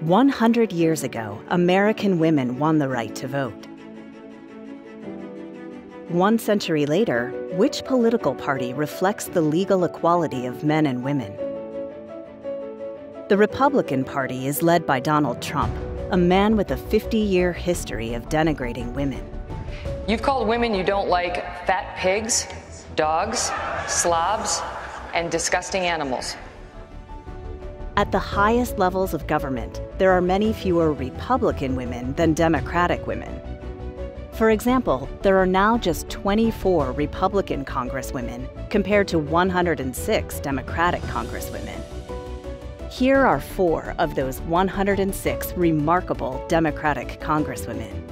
100 years ago, American women won the right to vote. One century later, which political party reflects the legal equality of men and women? The Republican Party is led by Donald Trump, a man with a 50 year history of denigrating women. You've called women you don't like fat pigs, dogs, slobs, and disgusting animals. At the highest levels of government, there are many fewer Republican women than Democratic women. For example, there are now just 24 Republican congresswomen compared to 106 Democratic congresswomen. Here are four of those 106 remarkable Democratic congresswomen.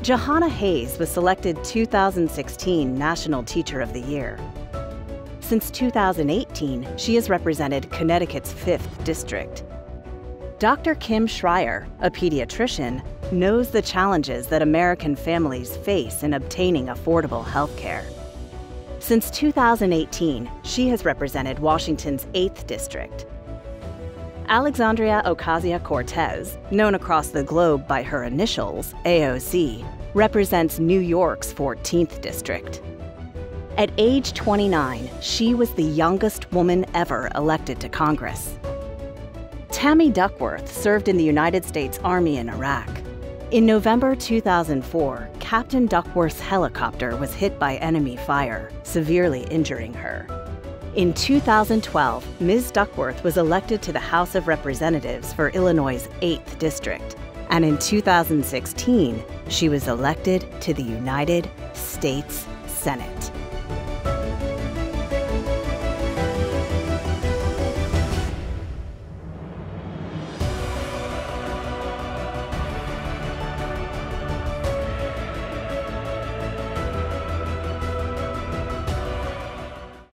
Jahana Hayes was selected 2016 National Teacher of the Year. Since 2018, she has represented Connecticut's 5th District. Dr. Kim Schreier, a pediatrician, knows the challenges that American families face in obtaining affordable health care. Since 2018, she has represented Washington's 8th District. Alexandria Ocasio Cortez, known across the globe by her initials, AOC, represents New York's 14th District. At age 29, she was the youngest woman ever elected to Congress. Tammy Duckworth served in the United States Army in Iraq. In November 2004, Captain Duckworth's helicopter was hit by enemy fire, severely injuring her. In 2012, Ms. Duckworth was elected to the House of Representatives for Illinois' 8th District. And in 2016, she was elected to the United States Senate.